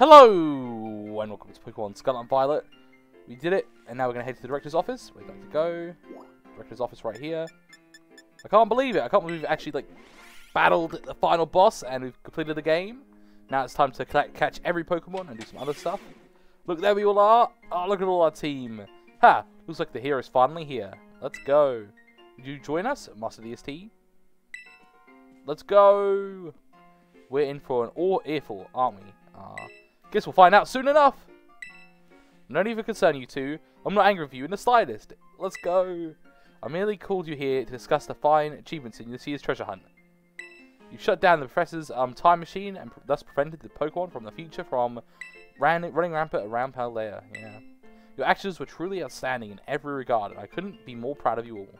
Hello, and welcome to Pokemon Scarlet and Violet. We did it, and now we're going to head to the director's office. We'd like to go. Director's office right here. I can't believe it. I can't believe we've actually, like, battled the final boss, and we've completed the game. Now it's time to catch every Pokemon and do some other stuff. Look, there we all are. Oh, look at all our team. Ha! Looks like the hero's finally here. Let's go. Would you join us, Master DST? Let's go. We're in for an all earful, aren't we? Ah. Guess we'll find out soon enough. No need for concern, you two. I'm not angry with you in the slightest. Let's go. I merely called you here to discuss the fine achievements in this year's treasure hunt. You shut down the professor's um, time machine and thus prevented the Pokemon from the future from ran running rampant around Paldea. Yeah. Your actions were truly outstanding in every regard, and I couldn't be more proud of you all.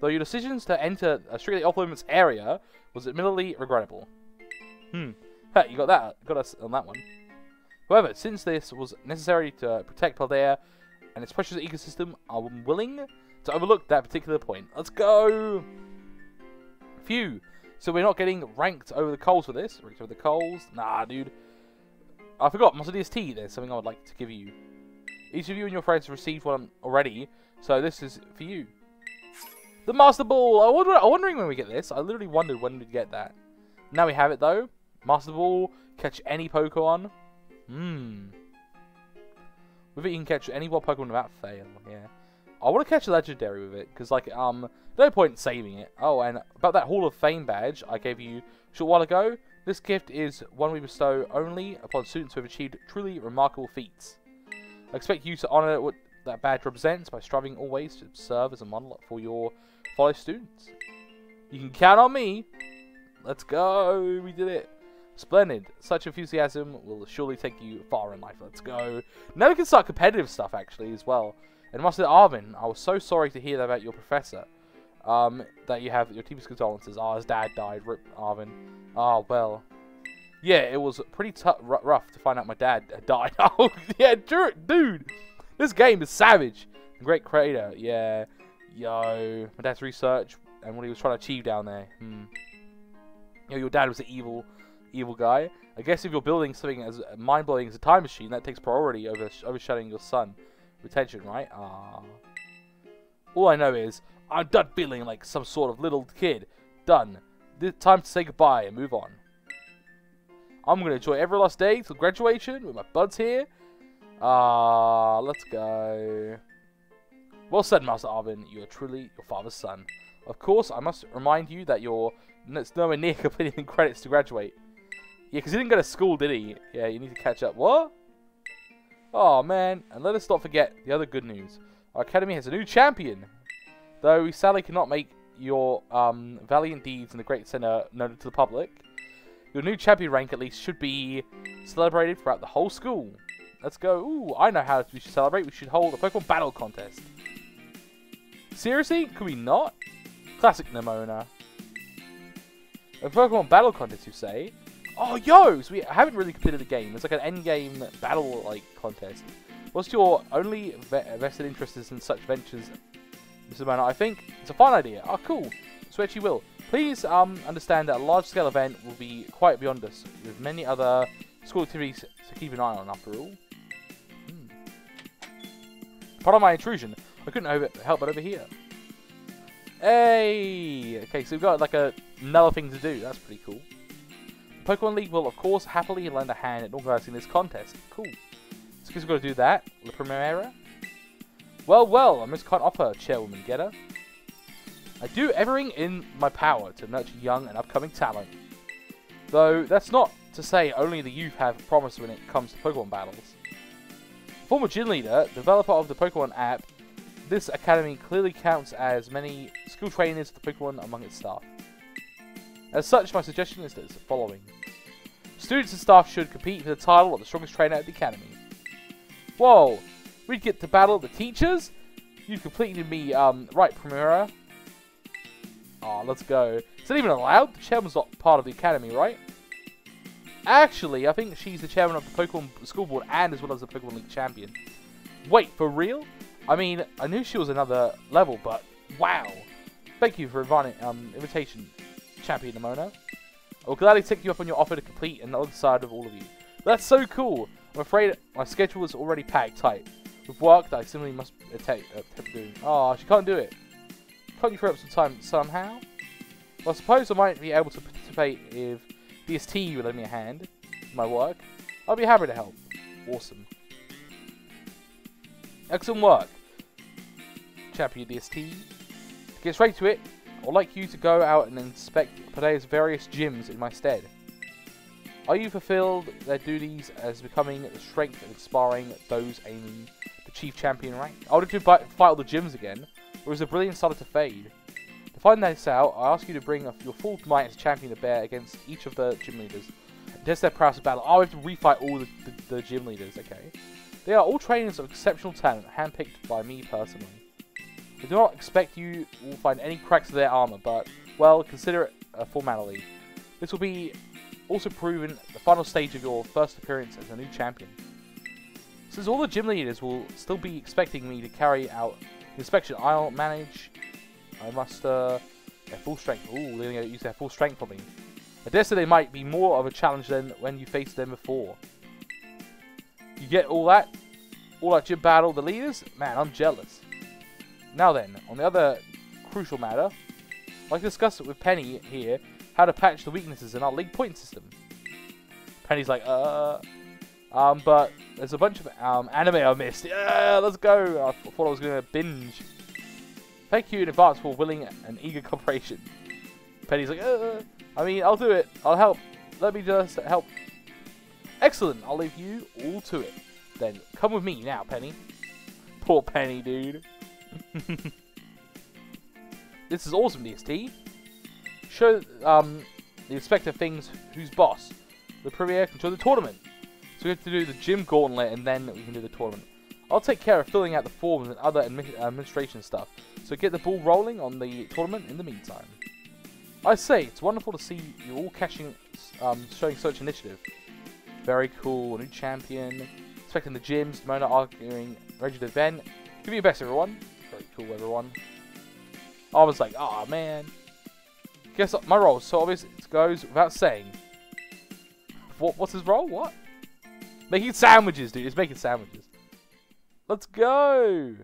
Though your decisions to enter a strictly off-limits area was admittedly regrettable. Hmm. Hey, you got that? Got us on that one. However, since this was necessary to protect Paldea and its precious ecosystem, I'm willing to overlook that particular point. Let's go! Phew. So we're not getting ranked over the coals for this? Ranked over the coals? Nah, dude. I forgot, Master DST, there's something I would like to give you. Each of you and your friends have received one already, so this is for you. The Master Ball! I wonder, I'm wondering when we get this. I literally wondered when we'd get that. Now we have it, though. Master Ball, catch any Pokemon. Hmm. With it, you can catch any more Pokemon without fail. Yeah. I want to catch a Legendary with it, because, like, um, no point in saving it. Oh, and about that Hall of Fame badge I gave you a short while ago, this gift is one we bestow only upon students who have achieved truly remarkable feats. I expect you to honour what that badge represents by striving always to serve as a model for your fellow students. You can count on me. Let's go. We did it. Splendid. Such enthusiasm will surely take you far in life. Let's go. Now we can start competitive stuff, actually, as well. And Master Arven, I was so sorry to hear that about your professor. Um, that you have your deepest condolences. Oh, his dad died. Rip Arven. Oh, well. Yeah, it was pretty tough, rough to find out my dad died. Oh, yeah, dude. This game is savage. Great creator. Yeah. Yo. My dad's research and what he was trying to achieve down there. Hmm. Yo, your dad was an evil evil guy. I guess if you're building something as mind-blowing as a time machine, that takes priority over overshadowing your son. Retention, right? Ah. All I know is, I'm done feeling like some sort of little kid. Done. This time to say goodbye and move on. I'm going to enjoy every last day till graduation with my buds here. Ah, uh, let's go. Well said, Master Arven. You are truly your father's son. Of course, I must remind you that you're nowhere near completing credits to graduate. Yeah, because he didn't go to school, did he? Yeah, you need to catch up. What? Oh, man. And let us not forget the other good news. Our academy has a new champion. Though we sadly cannot make your um, valiant deeds in the Great Crater known to the public, your new champion rank at least should be celebrated throughout the whole school. Let's go. Ooh, I know how we should celebrate. We should hold a Pokemon battle contest. Seriously? Could we not? Classic Nemona. A Pokemon battle contest, you say? Oh, yo! So we haven't really completed the game. It's like an end-game battle like contest. What's your only vested interest in such ventures, Mr. Mona? I think it's a fun idea. Oh, cool. So you will. Please um, understand that a large-scale event will be quite beyond us, with many other school activities to keep an eye on, after all. Hmm. Pardon my intrusion. I couldn't help but over here. Hey! Okay, so we've got like a, another thing to do. That's pretty cool. Pokemon League will, of course, happily lend a hand in organising this contest. Cool. So we've got to do that. La Primera. Well, well, I most can't offer, Chairwoman Geeta. I do everything in my power to nurture young and upcoming talent. Though, that's not to say only the youth have promise when it comes to Pokemon battles. Former gym leader, developer of the Pokemon app, this academy clearly counts as many school trainers for the Pokemon among its staff. As such, my suggestion is the following. Students and staff should compete for the title of the strongest trainer at the academy. Whoa! We'd get to battle the teachers? You completed me, um, right, Primera. Aw, oh, let's go. Is that even allowed? The chairman's not part of the academy, right? Actually, I think she's the chairman of the Pokemon School Board and as well as the Pokemon League champion. Wait, for real? I mean, I knew she was another level, but wow. Thank you for inviting, um, invitation, Champion Nemona. I will gladly take you up on your offer to complete another side of all of you. That's so cool. I'm afraid my schedule is already packed tight with work that I simply must attempt, uh, attempt doing. Oh, ah, she can't do it. Can't you free up some time somehow? Well, I suppose I might be able to participate if DST would lend me a hand in my work. I'll be happy to help. Awesome. Excellent work, Champion DST. To get straight to it, I'd like you to go out and inspect Paldea's various gyms in my stead. Are you fulfilled their duties as becoming the strength and inspiring those aiming the chief champion rank? I would to fight all the gyms again, is the brilliance started to fade? To find this out, I ask you to bring your full might as champion to bear against each of the gym leaders. Test their prowess of battle. Oh, we have to refight all the, the, the gym leaders, okay. They are all trainers of exceptional talent, handpicked by me personally. I do not expect you will find any cracks in their armor, but, well, consider it a formality. This will be also proven the final stage of your first appearance as a new champion. Since all the gym leaders will still be expecting me to carry out the inspection, I'll manage. I must, uh, their full strength. Ooh, they're going to use their full strength on me. I dare say they might be more of a challenge than when you faced them before. You get all that? All that gym battle, the leaders? Man, I'm jealous. Now then, on the other crucial matter, I'd like to discuss it with Penny here, how to patch the weaknesses in our league point system. Penny's like, uh, um, but there's a bunch of um, anime I missed. Yeah, let's go. I thought I was going to binge. Thank you in advance for willing and eager cooperation. Penny's like, uh, I mean, I'll do it. I'll help. Let me just help. Excellent. I'll leave you all to it. Then come with me now, Penny. Poor Penny, dude. this is awesome, DST. Show um, the Inspector Things who's boss. The Premier control the tournament. So we have to do the gym gauntlet and then we can do the tournament. I'll take care of filling out the forms and other admi administration stuff. So get the ball rolling on the tournament in the meantime. I say, it's wonderful to see you all catching, um, showing such initiative. Very cool, new champion. Expecting the gyms, Mona arguing, registered event. Give me your best, everyone. Cool, everyone. I was like, ah, oh, man. Guess what? My role so obvious it goes without saying. What, what's his role? What? Making sandwiches, dude. He's making sandwiches. Let's go.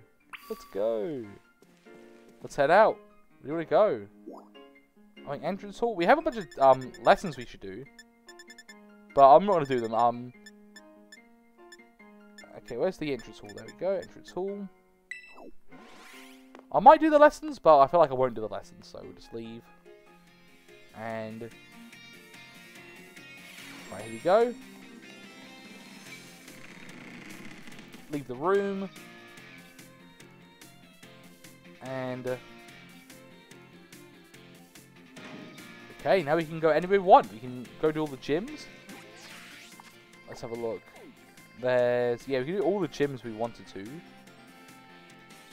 Let's go. Let's head out. Where do we go? I think entrance hall. We have a bunch of um, lessons we should do. But I'm not going to do them. Um. Okay, where's the entrance hall? There we go. Entrance hall. I might do the lessons, but I feel like I won't do the lessons, so we'll just leave. And... Right, here we go. Leave the room. And... Uh, okay, now we can go anywhere we want. We can go to all the gyms. Let's have a look. There's... Yeah, we can do all the gyms we wanted to.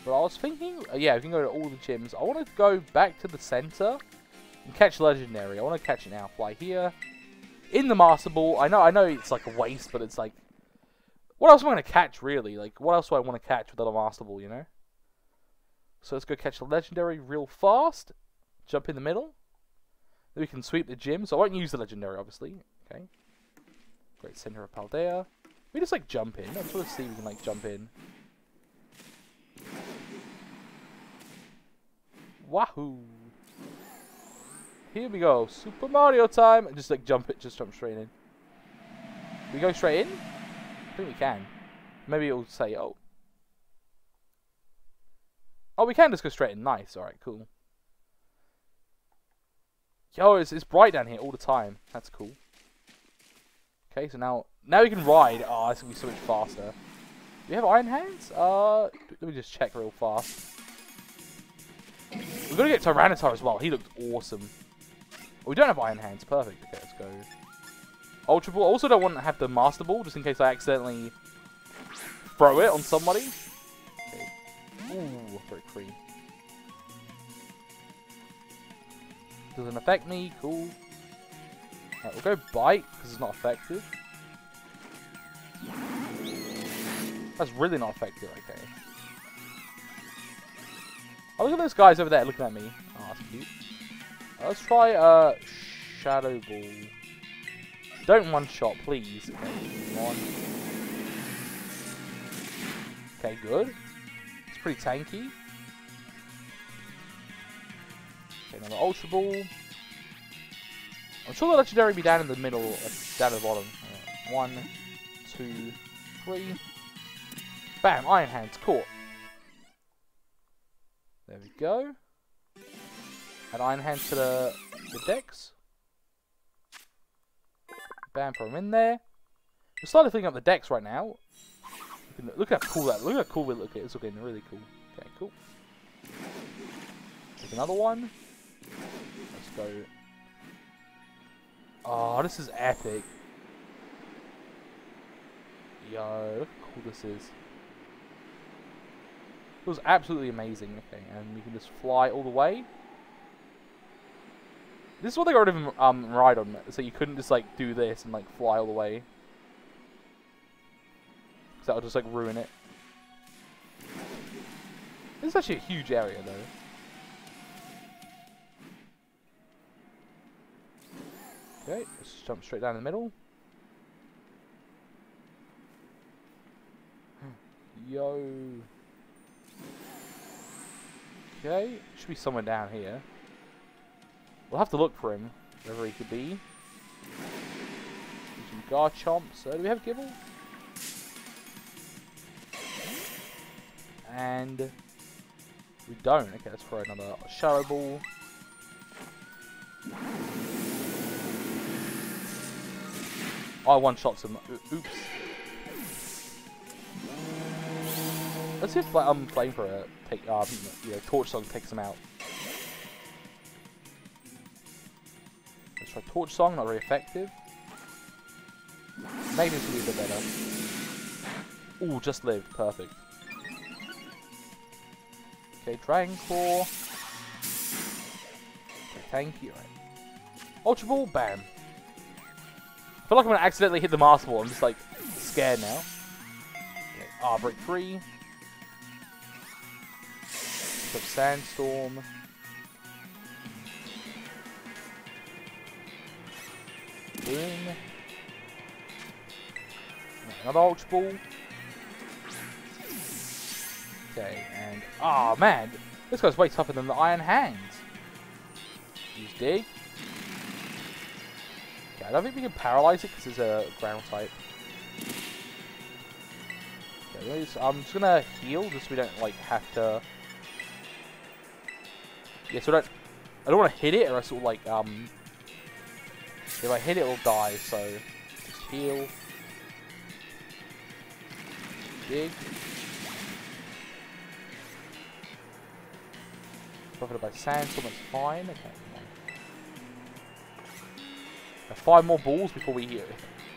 But I was thinking... Uh, yeah, we can go to all the gyms. I want to go back to the center and catch Legendary. I want to catch it now. Fly here. In the Master Ball. I know I know it's like a waste, but it's like... What else am I going to catch, really? Like, what else do I want to catch without a Master Ball, you know? So let's go catch the Legendary real fast. Jump in the middle. Then we can sweep the gym. So I won't use the Legendary, obviously. Okay. Great Crater of Paldea. We just, like, jump in. I just want to see if we can, like, jump in. Wahoo! Here we go. Super Mario time. And just like jump it, just jump straight in. We go straight in? I think we can. Maybe it'll say, oh. Oh, we can just go straight in. Nice. Alright, cool. Yo, it's, it's bright down here all the time. That's cool. Okay, so now now we can ride. Oh, going to be so much faster. Do we have iron hands? Uh, let me just check real fast. We're to get Tyranitar as well. He looked awesome. we don't have Iron Hands. Perfect. Okay, let's go. Ultra Ball. Also don't want to have the Master Ball, just in case I accidentally throw it on somebody. Okay. Ooh, very free. Doesn't affect me. Cool. Right, we'll go Bite, because it's not effective. That's really not effective, okay. Oh, look at those guys over there looking at me. Oh, that's cute. Uh, let's try uh, Shadow Ball. Don't one shot, please. Okay. Okay, good. It's pretty tanky. Okay, another Ultra Ball. I'm sure the legendary be down in the middle, uh, down at the bottom. Right. One, two, three. Bam! Iron Hands caught. There we go. Add Iron Hands to the, the decks. Bam, put in there. We're starting filling up the decks right now. Look how cool that. Look how cool we look at. It's looking really cool. Okay, cool. Take another one. Let's go. Oh, this is epic. Yo, look how cool this is. It was absolutely amazing. Okay, and we can just fly all the way. This is what they got rid of um, Rhydon, so you couldn't just like do this and like fly all the way. Because that would just like ruin it. This is actually a huge area though. Okay, let's jump straight down the middle. Yo. Okay, should be somewhere down here. We'll have to look for him, wherever he could be. Some Garchomps. Uh, do we have Gible? And we don't. Okay, let's throw another Shadow Ball. I one shots him. Oops. Let's see if um Flamethrower take um you know Torch Song takes him out. Let's try Torch Song, not very effective. Maybe be a bit better. Ooh, just lived, perfect. Okay, Dragon Claw. Okay, thank you. Ultra Ball, bam. I feel like I'm gonna accidentally hit the Master Ball. I'm just like scared now. Okay, ah, break free. Put Sandstorm. Boom. Another Ultra Ball. Okay, and... Oh, man! This guy's way tougher than the Iron Hands. Use Dig. Okay, I don't think we can paralyze it because it's a ground type. Okay, I'm just gonna heal just so we don't, like, have to... Yeah, so I don't... I don't want to hit it or else it'll, like, um... If I hit it, it'll die, so... Just heal. Dig. Profited by sandstorm, that's fine. Okay, five more balls before we,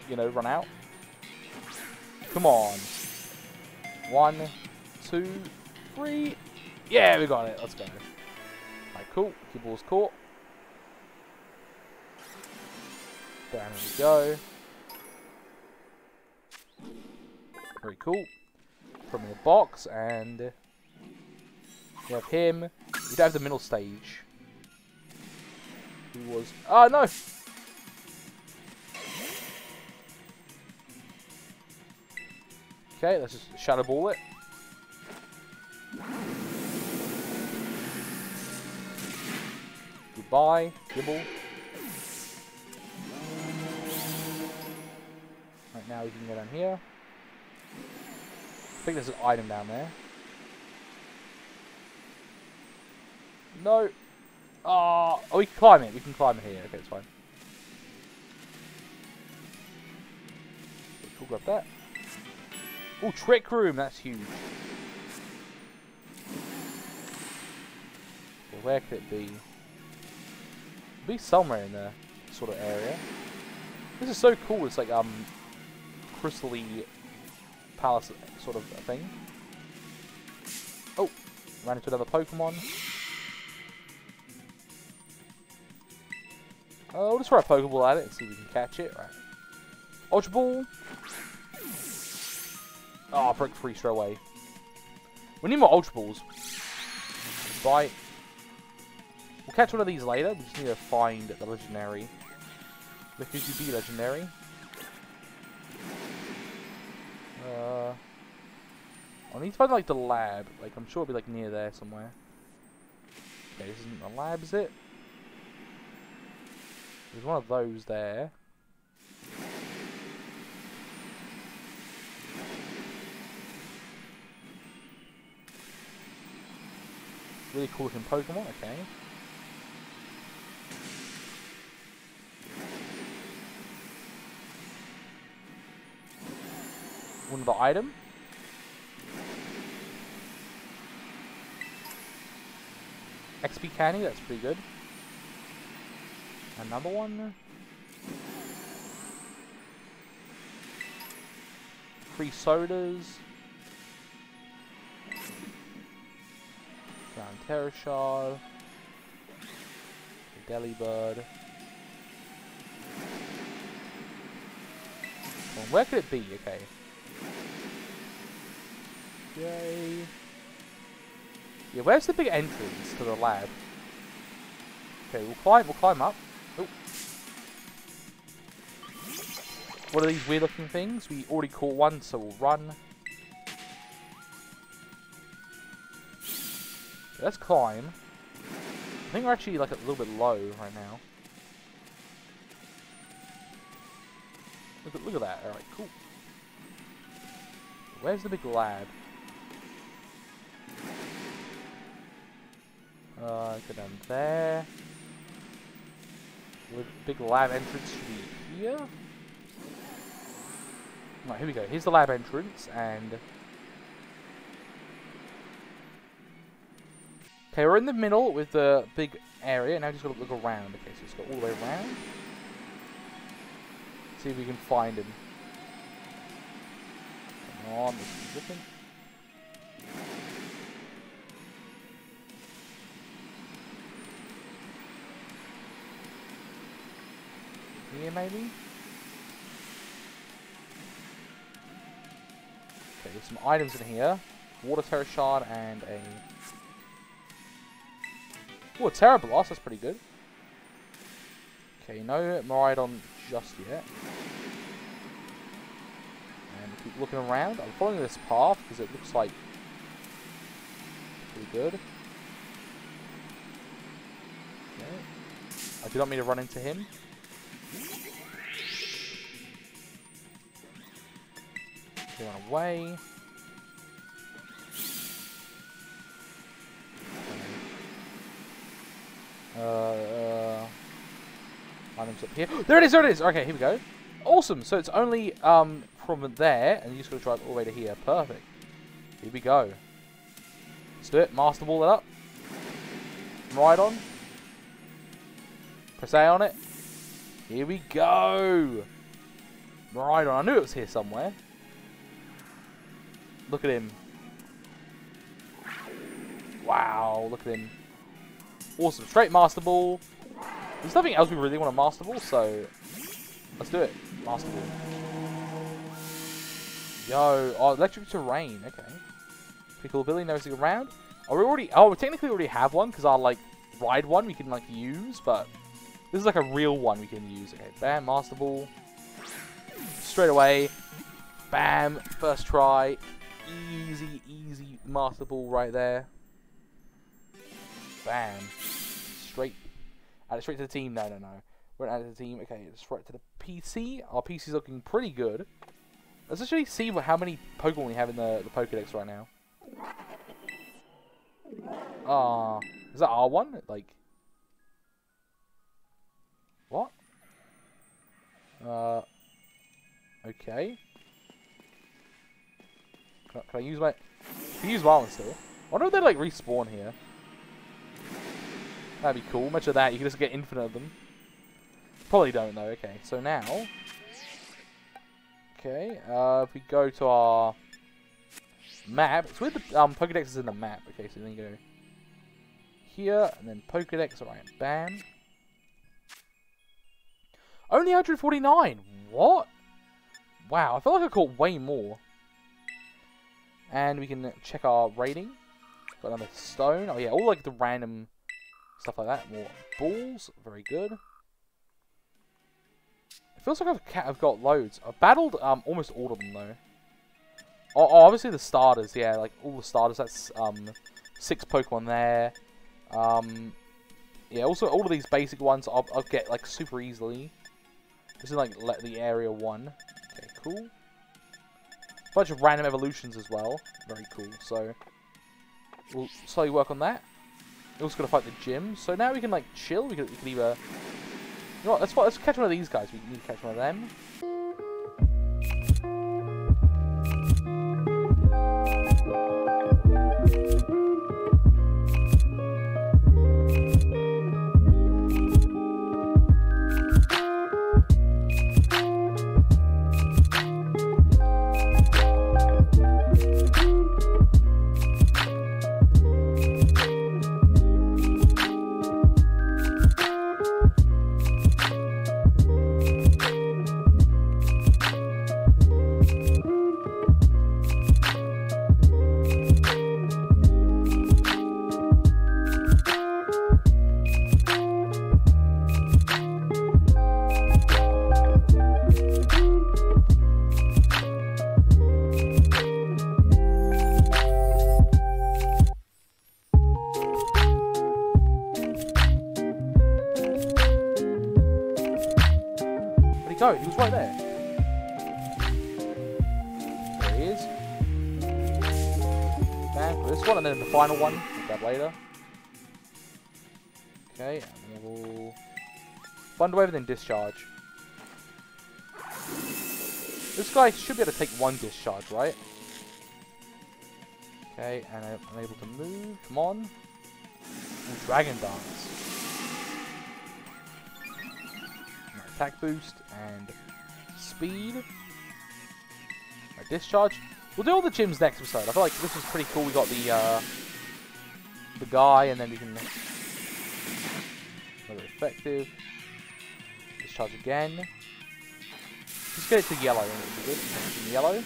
you know, run out. Come on. One, two, three. Yeah, we got it. Let's go. Cool. Two balls caught. Down we go. Very cool. From the box, and we have him. We don't have the middle stage. Who was... Oh, no! Okay, let's just shadow ball it. Goodbye, Gible. Right now we can go down here. I think there's an item down there. No. Oh, oh, we can climb it. We can climb it here. Okay, it's fine. We'll grab that. Oh, Trick Room. That's huge. Where could it be? Be somewhere in the sort of area. This is so cool. It's like um, crystally palace sort of thing. Oh, ran into another Pokemon. Oh, we'll just throw a Pokeball at it and see if we can catch it. Right. Ultra Ball. Oh, broke free straight away. We need more Ultra Balls. Right. We'll catch one of these later. We just need to find the legendary. The Kuzu B legendary. Uh, I need to find like the lab. Like I'm sure it'll be like near there somewhere. Okay, this isn't the lab, is it? There's one of those there. Really cool looking Pokemon, okay. One the item. XP candy, that's pretty good. Another one. Free sodas. Ground Tera Shard. Delibird. Well, where could it be? Okay. Yay. Yeah, where's the big entrance to the lab? Okay, we'll climb. We'll climb up. Oh. What are these weird looking things? We already caught one, so we'll run. Let's climb. I think we're actually like a little bit low right now. Look at look at that. Alright, cool. Where's the big lab? Uh, go down there. The big lab entrance should be here. Right, here we go. Here's the lab entrance, and... Okay, we're in the middle with the big area. Now just got to look around. Okay, so let's go all the way around. See if we can find him. Come on, this is different. Here, maybe? Okay, there's some items in here. Water Tera Shard and a... Oh, a Tera Blast, that's pretty good. Okay, no Miraidon just yet. And keep looking around. I'm following this path because it looks like pretty good. Okay. I do not mean to run into him. Going away. Items up here. There it is, there it is! Okay, here we go. Awesome, so it's only um, from there, and you just got to drive all the way to here. Perfect. Here we go. Let's do it. Master Ball it up. Miraidon. Press A on it. Here we go. Miraidon. I knew it was here somewhere. Look at him. Wow, look at him. Awesome. Straight Master Ball. There's nothing else we really want to Master Ball, so let's do it. Master Ball. Yo, oh, electric terrain. Okay. Pretty cool. Billy knows around. Oh, we already. Oh, we technically already have one because our like ride one we can like use, but this is like a real one we can use. Okay, bam, Master Ball. Straight away. Bam, first try. Easy, easy Master Ball right there. Bam. Add it straight to the team. No, no, no. We're add it to the team. Okay, it's right to the PC. Our PC's looking pretty good. Let's actually see what, how many Pokemon we have in the, the Pokedex right now. Ah, uh, is that R1? Like, what? Uh, okay. Can I, can I use my... Can I use Marlin still? I wonder if they, like, respawn here. That'd be cool. Much of that, you can just get infinite of them. Probably don't, though. Okay, so now... Okay, uh, if we go to our map, it's with the um, Pokedex is in the map. Okay, so then you go here, and then Pokedex, alright, bam. Only 149! What? Wow, I feel like I caught way more. And we can check our rating. Got another stone. Oh yeah, all like the random stuff like that. More balls. Very good. It feels like I've, I've got loads. I've battled um, almost all of them though. Oh, oh, obviously the starters, yeah, like all the starters. That's um, six Pokemon there. Um, yeah, also all of these basic ones I'll, I'll get like super easily. This is like let the area one. Okay, cool. Bunch of random evolutions as well. Very cool. So we'll slowly work on that. Also gonna fight the gym. So now we can like chill. We can, we can either. You know what? Let's let's catch one of these guys. We need to catch one of them. Then Discharge. This guy should be able to take one Discharge, right? Okay, and I'm able to move. Come on. Ooh, Dragon Dance. attack boost and speed. Right, discharge. We'll do all the gyms next episode. I feel like this was pretty cool. We got the uh, the guy, and then we can another effective. Discharge again. Just get it to yellow. Yellow.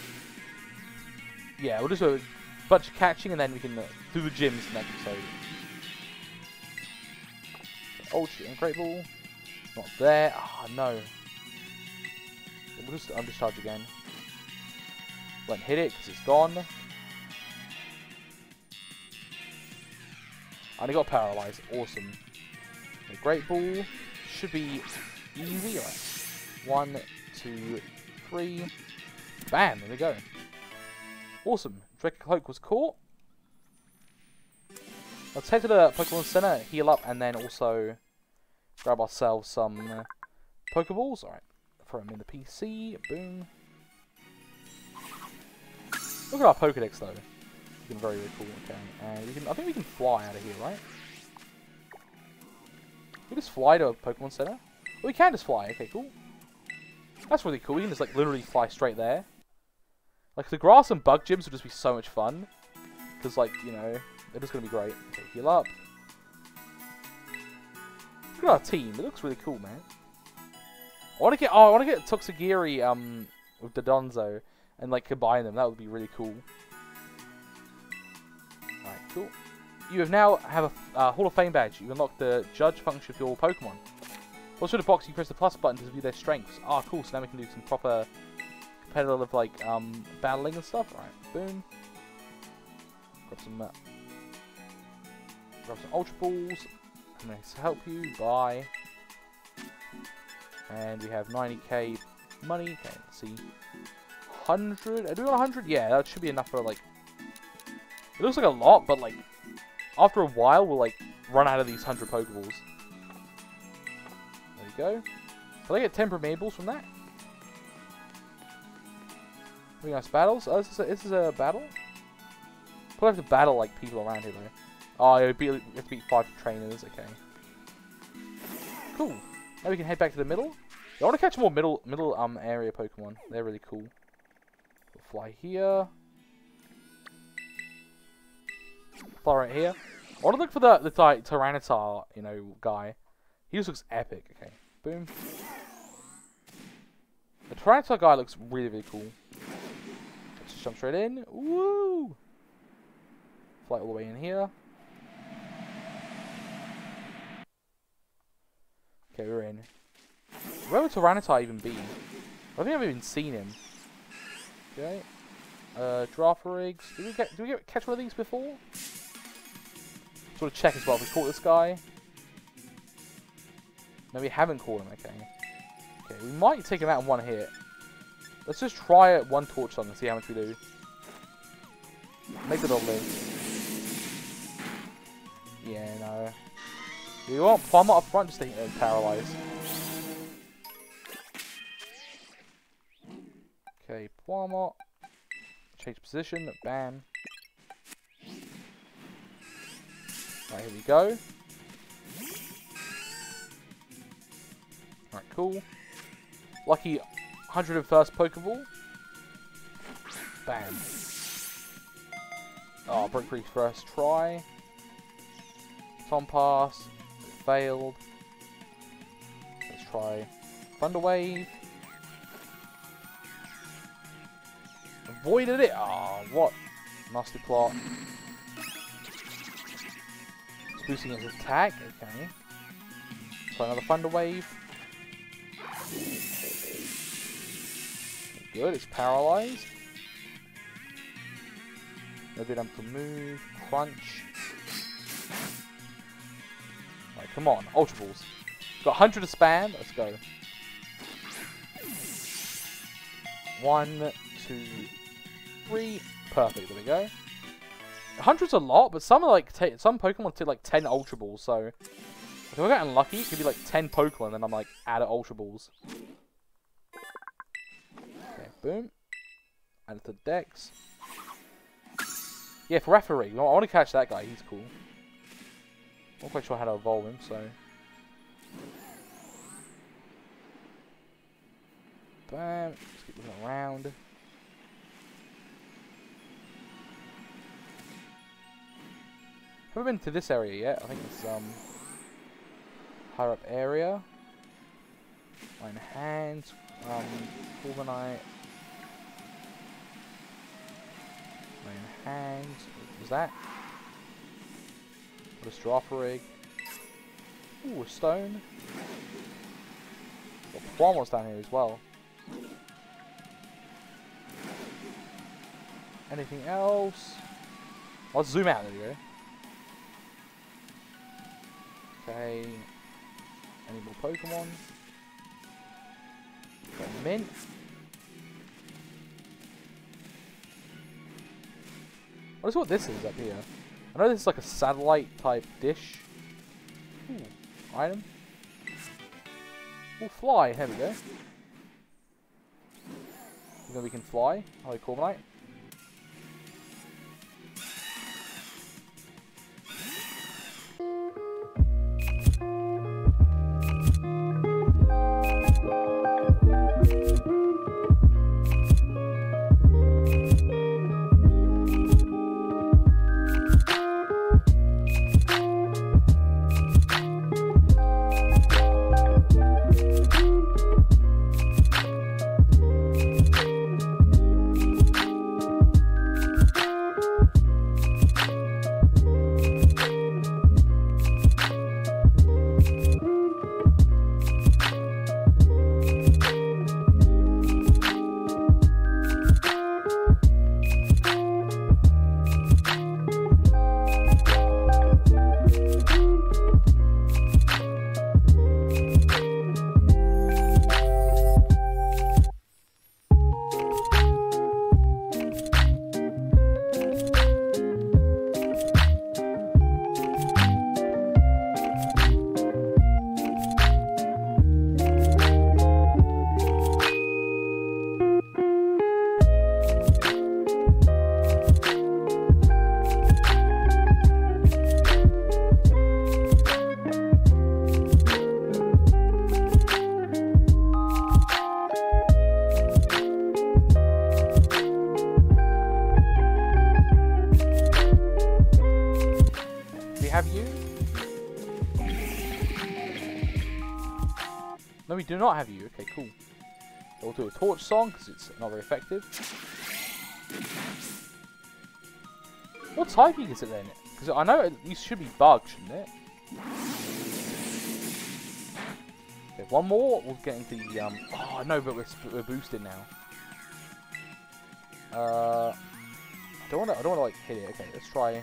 Yeah, we'll just do a bunch of catching, and then we can uh, do the gyms next episode. Ultra and Great Ball. Not there. Ah, oh, no. We'll just undischarge again. Won't hit it because it's gone. And he got paralyzed. Awesome. The Great Ball should be Right. One, two, three. Bam! There we go. Awesome. Draco Cloak was caught. Let's head to the Pokemon Center, heal up, and then also grab ourselves some Pokeballs. Alright, throw them in the PC. Boom. Look at our Pokedex though. Looking very, very cool. Okay, and we can. I think we can fly out of here, right? We just fly to a Pokemon Center. We can just fly. Okay, cool. That's really cool. We can just like literally fly straight there. Like the grass and bug gyms would just be so much fun. Because like you know, they're just gonna be great. Okay, heal up. Look at our team. It looks really cool, man. I want to get. Oh, I want to get Tatsugiri um with Dondozo and like combine them. That would be really cool. Alright, cool. You have now have a uh, Hall of Fame badge. You unlock the judge function for your Pokemon. You're in the box, you press the plus button to view their strengths. Ah, cool. So now we can do some proper competitive like um battling and stuff. Alright, boom. Grab some. Uh, grab some Ultra Balls. I'm going to help you. Buy. And we have 90k money. Okay, let's see. 100? Are we 100? Yeah, that should be enough for, like... It looks like a lot, but, like, after a while, we'll, like, run out of these 100 Pokeballs. Go. Will I get 10 Premier from that? Really nice battles. Oh, this is a, this is a battle? Probably have to battle, like, people around here, though. Oh, you have to beat five trainers. Okay. Cool. Now we can head back to the middle. I want to catch more middle middle um area Pokemon. They're really cool. We'll fly here. Fly right here. I want to look for the the ty Tyranitar, you know, guy. He just looks epic. Okay. Boom. The Tyranitar guy looks really really cool. Let's just jump straight in. Woo! Fly all the way in here. Okay, we're in. Where would Tyranitar even be? I don't think I've even seen him. Okay. Uh, Girafarig. Did we get? Did we get catch one of these before? Sort of check as well. If we caught this guy. No, we haven't caught him. Okay. Okay, we might take him out in one hit. Let's just try it one torch song and see how much we do. Make the dog live. Yeah, no. We want Plummet up front just to uh, paralyze. Okay, Plummet. Change position. Bam. Right, here we go. Alright, cool. Lucky 101st Pokeball. Bam. Oh, Brick Creek first try. Tom Pass. Failed. Let's try Thunder Wave. Avoided it. Oh, what? Nasty plot. It's boosting its attack. Okay. Try another Thunder Wave. Good, it's paralyzed. Bit able to move. Crunch. Right, come on. Ultra Balls. Got 100 to spam. Let's go. One, two, three. Perfect. There we go. 100's a lot, but some are like some Pokemon take like 10 Ultra Balls, so if I get unlucky, it could be like 10 Pokemon, and then I'm like out of Ultra Balls. Boom. Add it to Dex. Yeah, Farigiraf. I want to catch that guy. He's cool. I'm Not quite sure how to evolve him, so. Bam. Just keep moving around. Haven't been to this area yet. I think it's um higher up area. Mine hands. Um, Corviknight. Hands. What was that? What a Girafarig. Ooh, a stone. Got Plommels down here as well. Anything else? Let's zoom out, we go. Okay. Any more Pokemon? Got Mint. Wonder what this is up here. I know this is like a satellite type dish. Ooh, item. We'll fly. Here we go. You know we can fly. Hello, Corviknight. Do not have you. Okay, cool. We'll do a torch song because it's not very effective. What typing is it then? Because I know it, should be bug, shouldn't it? Okay, one more. We'll get into the um. Oh no, but we're, we're boosted now. Uh, I don't want to. I don't want to like hit it. Okay, let's try.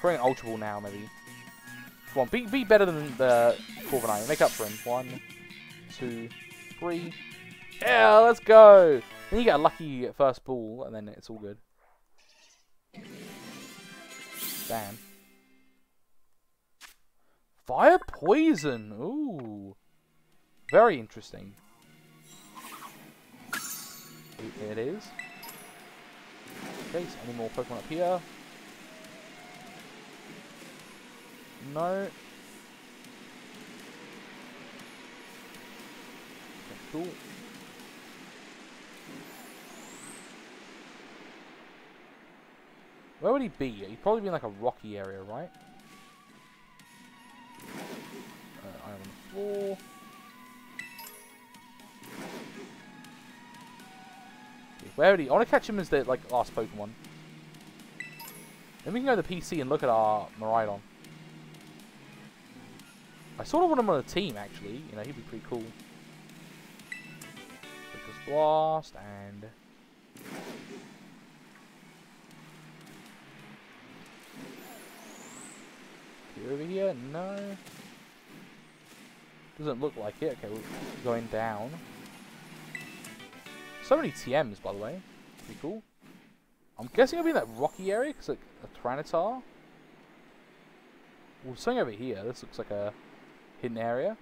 Throwing an ultra ball now, maybe. Come on, be be better than uh, the Corviknight. Make up for him. One, two, three. Yeah, let's go. Then you get a lucky first ball, and then it's all good. Damn. Fire poison. Ooh. Very interesting. It is. Okay, so any more Pokemon up here? No. Cool. Where would he be? He'd probably be in like a rocky area, right? Uh, iron on the floor. Where would he? I want to catch him as the like last Pokemon. Then we can go to the PC and look at our Miraidon. Sort of want him on a team, actually. You know, he'd be pretty cool. Focus Blast and... Over here? No. Doesn't look like it. Okay, we're going down. So many TMs, by the way. Pretty cool. I'm guessing it'll be in that rocky area, because like a Tyranitar. Well, something over here. This looks like a hidden area.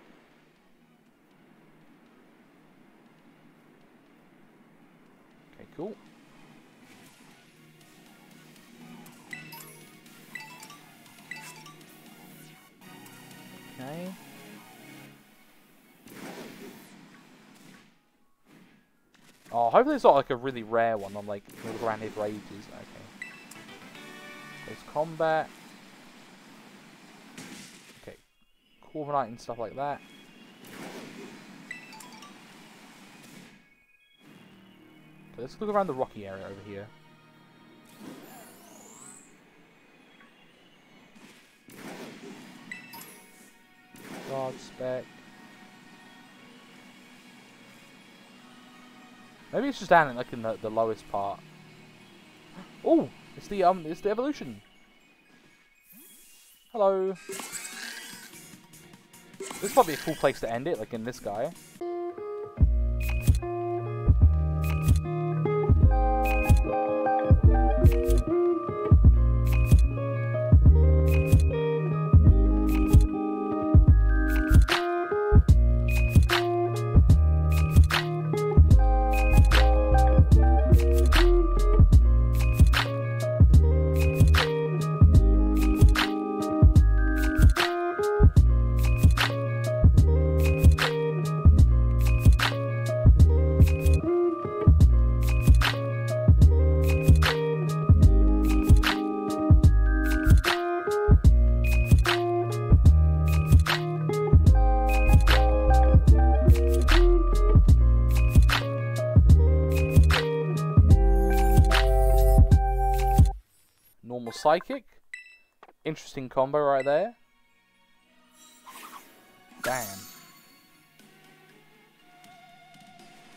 Okay, cool. Okay. Oh, hopefully it's not like a really rare one on like look around here for ages. Okay. There's combat. Okay. Corviknight and stuff like that. Let's look around the rocky area over here. Guard spec. Maybe it's just down in like in the, the lowest part. Oh, it's the um, it's the evolution. Hello. This might be a cool place to end it, like in this guy. Psychic. Interesting combo right there. Damn.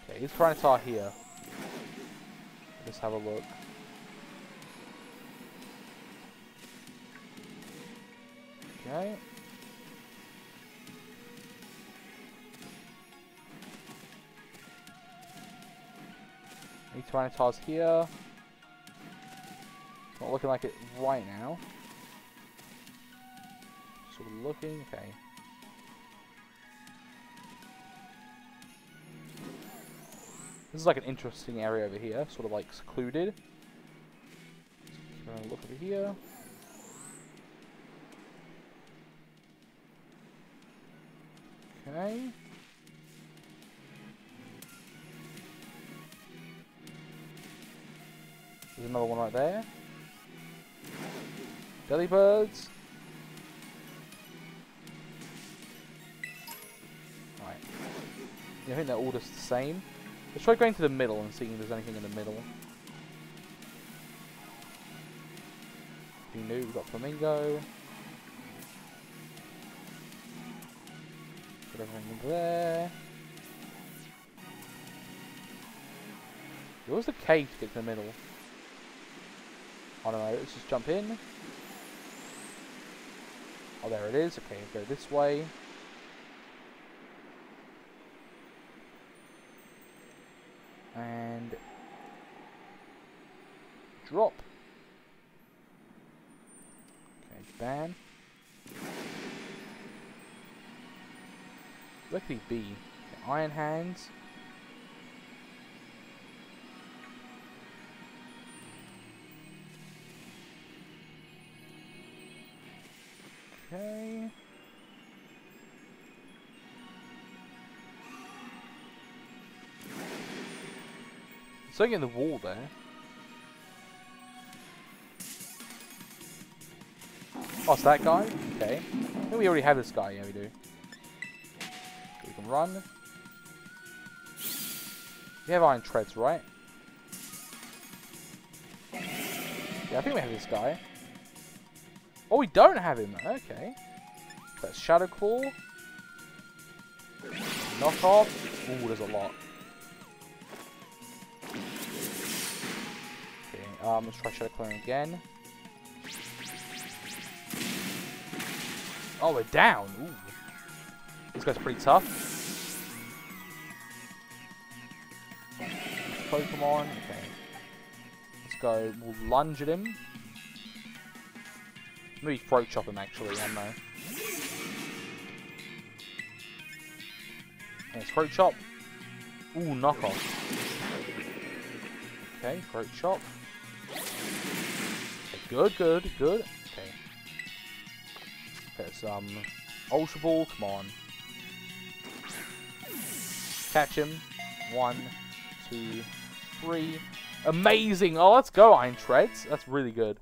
Okay, he's start here. Let's have a look. Okay. Any Tyranitar's here. Not looking like it right now. Sort of looking, okay. This is like an interesting area over here, sort of like secluded. Gonna look over here. Okay. There's another one right there. Delibirds. Right. Yeah, I think they're all just the same. Let's try going to the middle and seeing if there's anything in the middle. You knew we've got Flamigo. Put everything there. Where's the cave to get to the middle? I don't know, let's just jump in. Oh, there it is. Okay, go this way. And drop. Okay, ban. Where be? Okay, Iron Hands. Okay. Something in the wall there. Oh, it's that guy? Okay. I think we already have this guy. Yeah, we do. We can run. We have iron treads, right? Yeah, I think we have this guy. Oh, we don't have him. Okay. That's Shadow Claw. Knock off. Ooh, there's a lot. Okay, um, let's try Shadow Claw again. Oh, we're down. Ooh. This guy's pretty tough. Pokemon. Okay. Let's go. We'll lunge at him. Maybe throat chop him actually, I know. Okay, throat chop. Ooh, knock off. Okay, throat chop. Okay, good, good, good. Okay. Okay, some um, Ultra Ball, come on. Catch him. One, two, three. Amazing! Oh, let's go, Iron Treads. That's really good.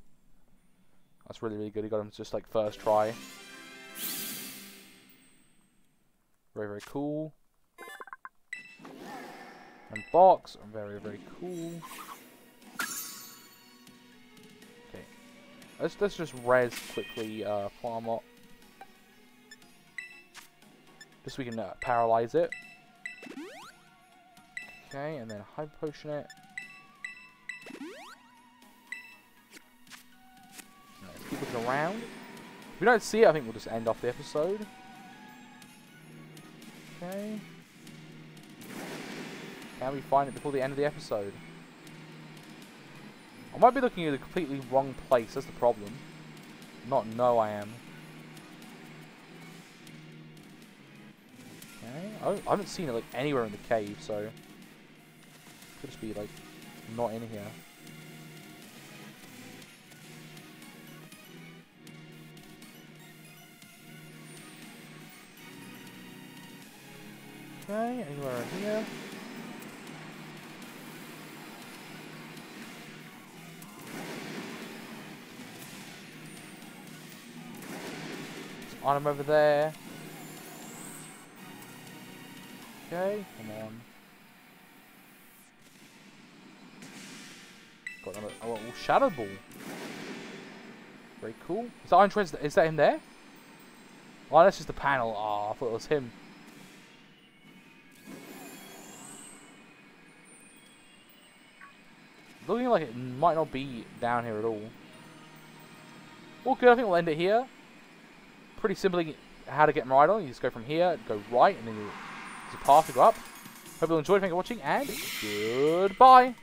That's really, really good. He got him just like first try. Very, very cool. And box, very, very cool. Okay. Let's, let's just res quickly uh, Pawmot. Just so we can uh, paralyze it. Okay, and then Hyper Potion it. Keep looking around. If we don't see it, I think we'll just end off the episode. Okay. Can we find it before the end of the episode? I might be looking at the completely wrong place, that's the problem. Not know I am. Okay. I haven't seen it like anywhere in the cave, so... Could just be like not in here. Okay, anywhere here? On him over there. Okay, come on. Got another oh, oh, shadow ball. Very cool. Is that Iron Treads? Is that him there? Oh, that's just the panel. Oh, I thought it was him. Looking like it might not be down here at all. Well, good. I think we'll end it here. Pretty simply, how to get Miraidon. You just go from here, go right, and then you, there's a path to go up. Hope you all enjoyed. Thank you for watching, and goodbye.